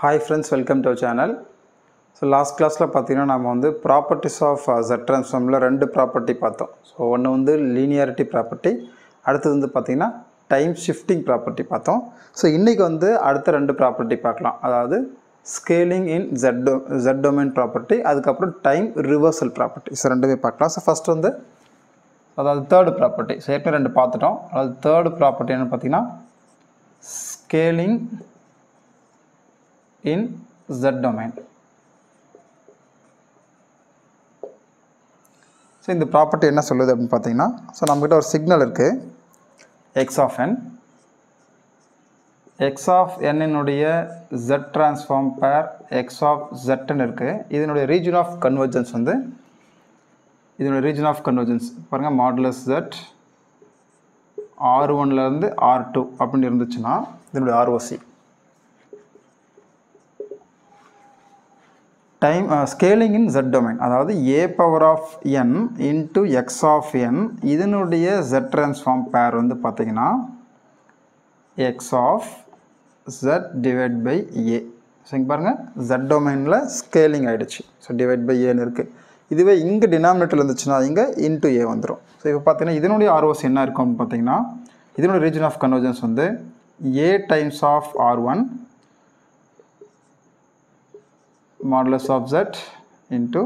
Hi friends welcome to channel so last கிளாஸில் பார்த்தீங்கன்னா நம்ம வந்து ப்ராப்பர்ட்டிஸ் ஆஃப் ஜெட் ட்ரான்ஸ்ஃபார்மில் ரெண்டு ப்ராப்பர்ட்டி பார்த்தோம். ஸோ ஒன்று வந்து லீனியாரிட்டி ப்ராப்பர்ட்டி அடுத்தது வந்து பார்த்திங்கன்னா டைம் ஷிஃப்டிங் ப்ராப்பர்ட்டி பார்த்தோம். ஸோ இன்றைக்கி வந்து அடுத்த ரெண்டு ப்ராப்பர்ட்டி பார்க்கலாம். அதாவது scaling in Z do Z domain property அதுக்கப்புறம் டைம் ரிவர்சல் ப்ராப்பர்ட்டி ஸோ ரெண்டுமே பார்க்கலாம். ஸோ ஃபஸ்ட் வந்து அதாவது தேர்டு ப்ராப்பர்ட்டி ஸோ ஏற்கனவே ரெண்டு பார்த்துட்டோம். அதாவது தேர்டு ப்ராப்பர்ட்டி என்னென்னு பார்த்தீங்கன்னா scaling in Z domain so இந்த ப்ராப்பர்ட்டி என்ன சொல்லுது அப்படின்னு பார்த்தீங்கன்னா ஸோ நம்மக்கிட்ட ஒரு சிக்னல் இருக்குது X of N X of என்னுடைய Z transform pair X of ஜெட்னு இருக்குது இதனுடைய ரீஜன் ஆஃப் கன்வர்ஜென்ஸ் வந்து இதனுடைய ரீஜன் ஆஃப் கன்வர்ஜென்ஸ் பாருங்கள் மாடுலஸ் ஜெட் ஆர் ஒன்லேருந்து ஆர் டூ அப்படின்னு இருந்துச்சுன்னா இதனுடைய ROC time scaling in Z domain அதாவது A power of N into X of N இதனுடைய ஜெட் ட்ரான்ஸ்ஃபார்ம் பேர் வந்து பார்த்தீங்கன்னா X of Z divide by A so இங்கே பாருங்கள் ஜெட் டொமைனில் ஸ்கேலிங் ஆகிடுச்சு ஸோ டிவைட் பை ஏன்னு இருக்குது இதுவே இங்கே டினாமினேட்டர் இருந்துச்சுன்னா இங்கே இன்ட்டு ஏ வந்துடும் ஸோ இப்போ பார்த்தீங்கன்னா இதனுடைய ஆர்ஓஸ் என்ன இருக்கும் அப்படின்னு பார்த்தீங்கன்னா இதனுடைய ரீஜன் ஆஃப் கன்வர்ஜன்ஸ் வந்து A times of R one modulus of z into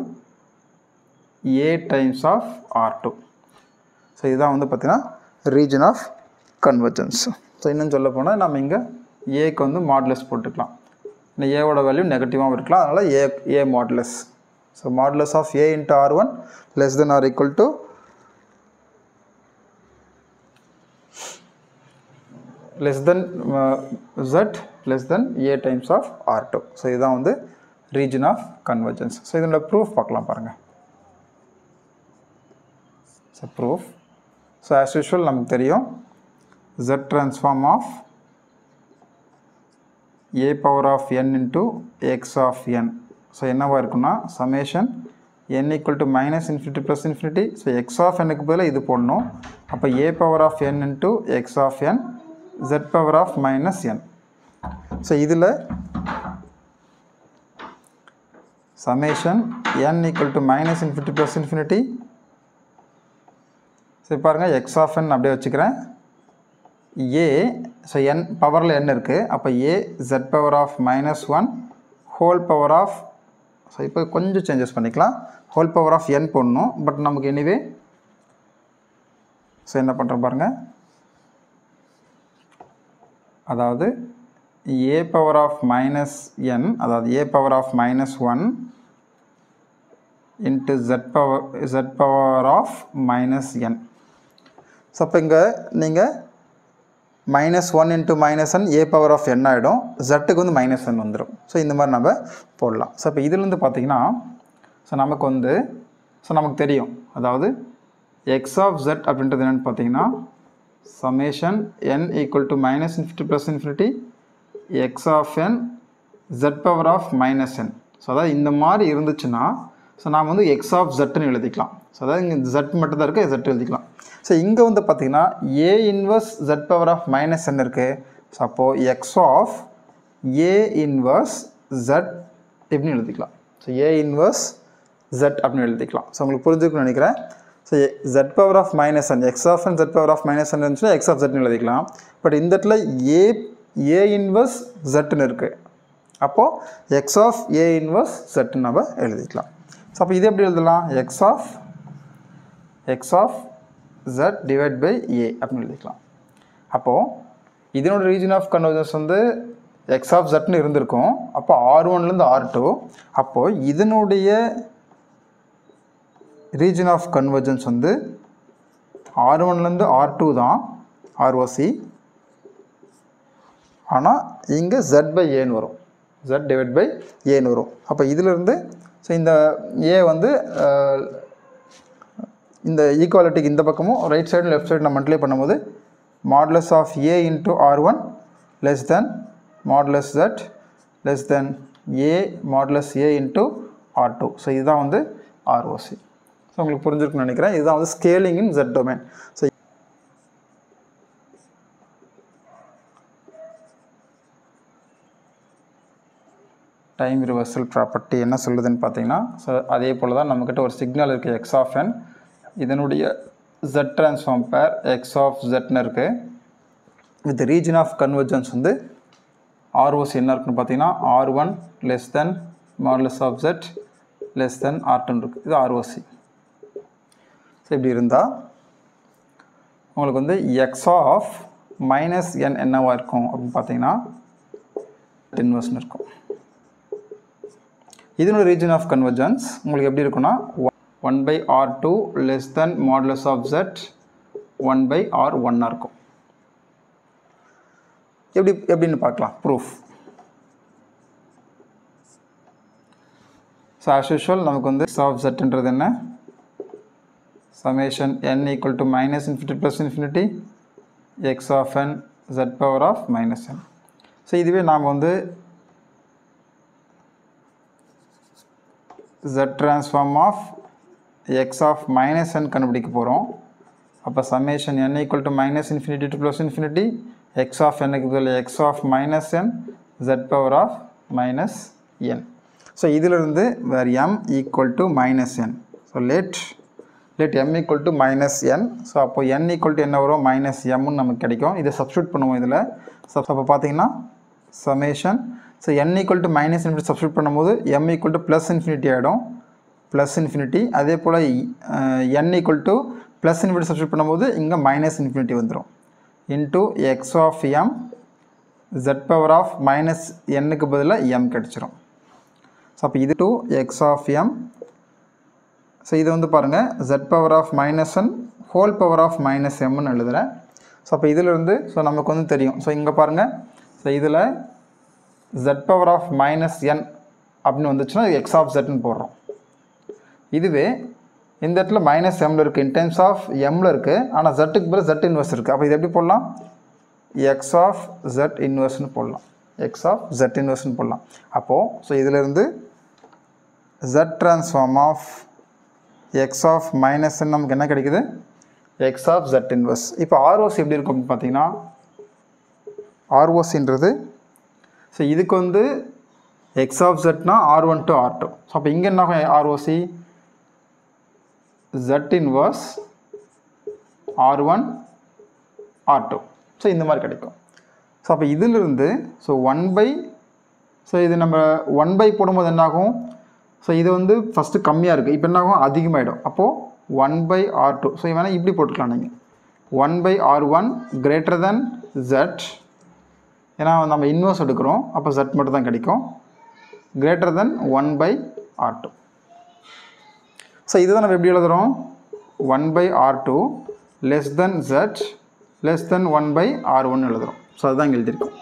a times of r2 so இதுதான் வந்து பார்த்திங்கன்னா ரீஜன் ஆஃப் கன்வர்ஜன்ஸ் ஸோ இன்னும் சொல்ல போனால் நம்ம இங்கே ஏக்கு வந்து மாடுலஸ் போட்டுக்கலாம். இந்த ஏவோட வேல்யூ நெகட்டிவாகவும் இருக்கலாம். அதனால் A A modulus so modulus of A into R one less than R equal to less than Z less than A times of R two so இதுதான் வந்து ரீஜன் ஆஃப் கன்வர்ஜன்ஸ் ஸோ இதனோட proof பார்க்கலாம் பாருங்கள் so proof so as usual நமக்கு தெரியும். Z transform of A power of N into X of N so என்னவாக இருக்குன்னா summation N equal to minus infinity plus infinity. So X of எனுக்கு பதிலாக இது போடணும். அப்போ A power of N into X of N Z power of minus N so இதில் summation n equal to minus infinity plus infinity. சரி பாருங்கள் X of என் அப்படியே வச்சுக்கிறேன். ஏ ஸோ என் பவரில் n இருக்குது அப்போ A Z power of minus one whole power of so இப்போ கொஞ்சம் சேஞ்சஸ் பண்ணிக்கலாம். ஹோல் பவர் ஆஃப் n போடணும். பட் நமக்கு எனிவே ஸோ என்ன பண்ணுறோம் பாருங்கள் அதாவது A power of minus N அதாவது A power of minus one into Z power Z power of minus N so அப்போ இங்கே நீங்கள் minus one into minus N A power of N ஆகிடும் ஜெட்டுக்கு வந்து மைனஸ் என் வந்துடும் ஸோ இந்த மாதிரி நம்ம போடலாம். ஸோ இப்போ இதுலேருந்து பார்த்தீங்கன்னா ஸோ நமக்கு வந்து ஸோ நமக்கு தெரியும். அதாவது எக்ஸ் ஆஃப் ஜெட் அப்படின்றது என்னென்னு பார்த்தீங்கன்னா summation N equal to minus infinity plus infinity X of N Z power of minus N so அதாவது இந்த மாதிரி இருந்துச்சுன்னா ஸோ நாம் வந்து எக்ஸ் ஆஃப் ஜெட்னு எழுதிக்கலாம். ஸோ அதாவது இங்கே ஜெட் மட்டும் தான் இருக்குது ஜெட் எழுதிக்கலாம். ஸோ இங்கே வந்து பார்த்திங்கன்னா A inverse Z power of minus N இருக்குது ஸோ அப்போது X of A inverse Z எப்படின்னு எழுதிக்கலாம். ஸோ ஏ இன்வர்ஸ் ஜெட் அப்படின்னு எழுதிக்கலாம். ஸோ உங்களுக்கு புரிஞ்சுக்கணும்னு நினைக்கிறேன். So Z power of minus N X of N Z power of minus N இருந்துச்சுன்னா எக்ஸ் ஆஃப் ஜெட்னு எழுதிக்கலாம். பட் இந்த இடத்துல ஏ ஏ இன்வர்ஸ் ஜெட்டுன்னு இருக்குது அப்போது எக்ஸ் ஆஃப் ஏ இன்வர்ஸ் ஜெட்டுன்னு நம்ம எழுதிக்கலாம். அப்போ இது எப்படி எழுதலாம்? X of X of Z divide by A அப்படின்னு எழுதிக்கலாம். அப்போது இதனோட ரீஜன் ஆஃப் கன்வர்ஜன்ஸ் வந்து எக்ஸ் ஆஃப் ஜெட்னு இருந்திருக்கும். அப்போ ஆர் ஒன்லேருந்து ஆர் டூ அப்போது இதனுடைய ரீஜன் ஆஃப் கன்வர்ஜன்ஸ் வந்து ஆர் ஒன்லேருந்து ஆர் டூ தான் ஆர்ஓசி ஆனால் இங்கே ஜெட் பை ஏன்னு வரும். ஜட் டிவைட் பை ஏன்னு வரும். அப்போ இதிலிருந்து ஸோ இந்த ஏ வந்து uh, இந்த ஈக்குவாலிட்டிக்கு இந்த பக்கமும் ரைட் சைடு லெஃப்ட் சைடு நம்ம மல்டிப்ளை பண்ணும்போது modulus of A into R one less than modulus Z less than A modulus A into R two so இதுதான் வந்து ஆர்ஓசி ஸோ உங்களுக்கு புரிஞ்சிருக்குன்னு நினைக்கிறேன். இதுதான் வந்து scaling in Z domain so time reversal property என்ன சொல்லுதுன்னு பார்த்தீங்கன்னா ஸோ அதே போல் தான் நம்மக்கிட்ட ஒரு சிக்னல் இருக்குது எக்ஸ் ஆஃப் என் இதனுடைய Z transform pair X of ஜெட்னு இருக்குது வித் ரீஜன் ஆஃப் கன்வர்ஜன்ஸ் வந்து ஆர்ஓசி என்ன இருக்குன்னு பார்த்தீங்கன்னா R one less than modulus of Z less than R டூன்னு இருக்குது இது ஆர்ஓசி ஸோ இப்படி இருந்தால் உங்களுக்கு வந்து எக்ஸ் ஆஃப் மைனஸ் என் என்னவாக இருக்கும் அப்படின்னு பார்த்தீங்கன்னா இன்வெர்ஸ்னு இருக்கும். இதனோட ரீஜன் ஆஃப் கன்வர்ஜன்ஸ் உங்களுக்கு எப்படி இருக்குன்னா one by R two less than modulus of Z one by R ஒன்னாக இருக்கும். எப்படி எப்படின்னு பார்க்கலாம். ப்ரூஃப் ஸோ ஆஸ் யூஷுவல் நமக்கு வந்து எக்ஸ் ஆஃப் ஜெட்ன்றது என்ன? Summation N equal to minus infinity plus infinity X of N Z power of minus N so இதுவே நாம் வந்து z transform of x of minus n கண்டுபிடிக்க போகிறோம் அப்போ summation n equal to minus infinity to plus infinity x of n க்கு பதில் x of minus n z power of minus n so இதிலிருந்து where m equal to minus n so let let m equal to minus n so அப்போ n equal to என்ன வரும் minus m ன்னு நமக்கு கிடைக்கும் இதை சப்ஸ்டியூட் பண்ணுவோம் இதில் ஸோ அப்போ பார்த்தீங்கன்னா summation so N equal to minus infinity substitute பண்ணும்போது M equal to plus infinity ஆகிடும் ப்ளஸ் இன்ஃபினிட்டி அதே போல் N equal to plus infinity substitute பண்ணும்போது இங்கே மைனஸ் இன்ஃபினிட்டி வந்துடும் into X of M Z power of minus எண்ணுக்கு பதிலாக M கிடச்சிரும். So அப்போ இது to X of M so இது வந்து பாருங்கள் Z power of minus N whole power of minus எம்னு எழுதுகிறேன் ஸோ அப்போ இதிலிருந்து ஸோ நமக்கு வந்து தெரியும். ஸோ இங்கே பாருங்கள் ஸோ இதில் z power of minus N அப்படின்னு வந்துச்சுன்னா எக்ஸ் ஆஃப் ஜெட்னு போடுறோம். இதுவே இந்த இடத்துல மைனஸ் எம்மில் இருக்குது இன் ஆஃப் எம்மில் இருக்குது ஆனால் ஜெட்டுக்கு பிறகு ஜெட் இன்வெர்ஸ் இருக்குது அப்போ இது எப்படி போடலாம்? எக்ஸ் ஆஃப் ஜெட் இன்வெர்ஸ்னு போடலாம். எக்ஸ் ஆஃப் ஜெட் இன்வெர்ஸ்னு போடலாம். அப்போது ஸோ இதிலிருந்து Z transform of X of minus நமக்கு என்ன கிடைக்குது? எக்ஸ் ஆஃப் ஜெட் இன்வெர்ஸ் இப்போ ஆர்ஓசி எப்படி இருக்கும் அப்படின்னு பார்த்தீங்கன்னா ஆர்ஓசின்றது ஸோ இதுக்கு வந்து X of ஜெட்னா R one to R two so அப்போ இங்கே என்ன ஆகும்? ROC Z inverse R one R two so இந்த மாதிரி கிடைக்கும். ஸோ அப்போ இதிலிருந்து ஸோ ஒன் பை ஸோ இது நம்ம ஒன் பை போடும்போது என்னாகும் ஸோ இது வந்து ஃபஸ்ட்டு கம்மியாக இருக்குது இப்போ என்னாகும் அதிகமாகிடும் அப்போது one by R two so வேணால் இப்படி போட்டுக்கலாம் நீங்கள் one by R one greater than Z ஏன்னா நம்ம இன்வர்ஸ் எடுக்கிறோம். அப்போ ஜட் மட்டும் தான் கிடைக்கும். Greater than one by R two so இதுதான் நம்ம எப்படி எழுதுகிறோம் one by R two less than Z less than one by R one எழுதுகிறோம் ஸோ அதுதான் இங்கே எழுதியிருக்கோம்.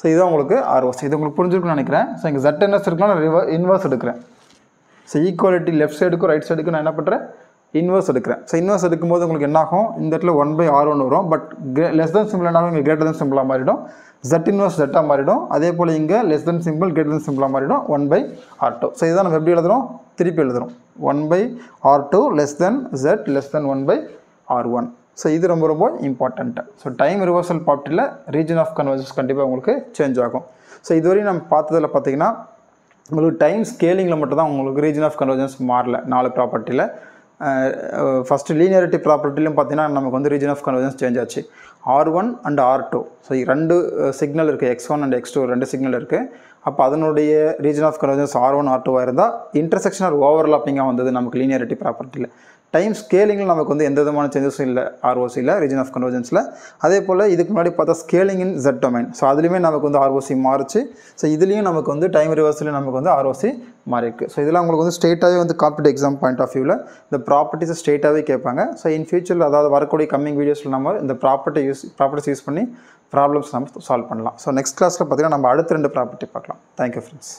ஸோ இதுதான் உங்களுக்கு ஆர்ஓஸ் இது உங்களுக்கு புரிஞ்சிருக்குன்னு நினைக்கிறேன். ஸோ இங்கே ஜட் என்ன இருக்கலாம் நான் ரிவர் இன்வர்ஸ் எடுக்கிறேன் ஸோ ஈக்குவாலிட்டி லெஃப்ட் சைடுக்கும் ரைட் சைடுக்கும் நான் என்ன பண்ணுறேன் இன்வர்ஸ் எடுக்கிறேன். ஸோ இன்வர்ஸ் எடுக்கும்போது உங்களுக்கு என்ன ஆகும் இந்த இடத்துல ஒன் பை ஆர் ஒன்று வரும். பட் லெஸ் தென் சிம்பிள் என்னாலும் இங்கே கிரேட்டர் தென் சிம்பிளாக மாறிடும். ஜெட் இன்வர்ஸ் ஜெட்டாக மாறிடும். அதே போல் இங்கே less than simple greater than சிம்பிளாக மாறிடும். One by R two so இதுதான் நம்ம எப்படி எழுதுறோம்? திருப்பி எழுதுறோம். One by R two less than Z less than one by R one so இது ரொம்ப ரொம்ப இம்பார்ட்டண்ட்டு ஸோ டைம் ரிவர்சல் ப்ராப்பர்ட்டியில் ரீஜன் ஆஃப் கன்வர்ஜன்ஸ் கண்டிப்பாக உங்களுக்கு சேஞ்ச் ஆகும். ஸோ இதுவரையும் நம்ம பார்த்ததில் பார்த்தீங்கன்னா உங்களுக்கு டைம் ஸ்கேலிங்கில் மட்டும் தான் உங்களுக்கு ரீஜன் ஆஃப் கன்வர்ஜன்ஸ் மாறல. நாலு ப்ராப்பர்ட்டியில் ஃபஸ்ட்டு லீனியரிட்டி ப்ராப்பர்ட்டிலையும் பார்த்தீங்கன்னா நமக்கு வந்து ரீஜன் ஆஃப் கன்வர்ஜன்ஸ் சேஞ்ச் ஆச்சு. R one and R two so ரெண்டு சிக்னல் இருக்குது X one and X two ரெண்டு சிக்னல் இருக்குது அப்போ அதனுடைய region of convergence R one R டூவாக இருந்தால் இன்டர்செக்ஷன் ஆர் ஓவர்லாப்பிங்காக வந்தது நமக்கு லீனியரிட்டி ப்ராப்பர்ட்டியில் டைம் ஸ்கேலிங்கில் நமக்கு வந்து எந்த விதமான சேஞ்சஸும் இல்லை ஆர்ஓசியில் ரீஜன் ஆஃப் கன்வர்ஜன்ஸில் அதே போல் இதுக்கு முன்னாடி பார்த்தா scaling in Z domain so அதுலேயுமே நமக்கு வந்து ஆர்ஓசி மாறுச்சு. ஸோ இதுலேயும் நமக்கு வந்து டைம் ரிவர்ஸ்லையும் நமக்கு வந்து ஆர்ஓசி மாறிருக்கு ஸோ இதெல்லாம் உங்களுக்கு வந்து ஸ்டேட்டாகவே வந்து காம்படிட்டிவ் எக்ஸாம் பாயிண்ட் ஆஃப் வியூவில் இந்த ப்ராப்பர்ட்டிஸை ஸ்ட்ரெயிட்டாகவே கேட்பாங்க. ஸோ இன் ஃபியூச்சரில் அதாவது வரக்கூடிய கம்மிங் வீடியோஸில் நம்ம இந்த ப்ராப்பர்ட்டி யூஸ் ப்ராப்பர்ட்டிஸ் யூஸ் பண்ணி ப்ராப்ளம்ஸ் நம்ம சால்வ் பண்ணலாம். ஸோ நெக்ஸ்ட் கிளாஸில் பார்த்தீங்கன்னா நம்ம அடுத்த ரெண்டு ப்ராப்பர்ட்டி பார்க்கலாம். Thank you friends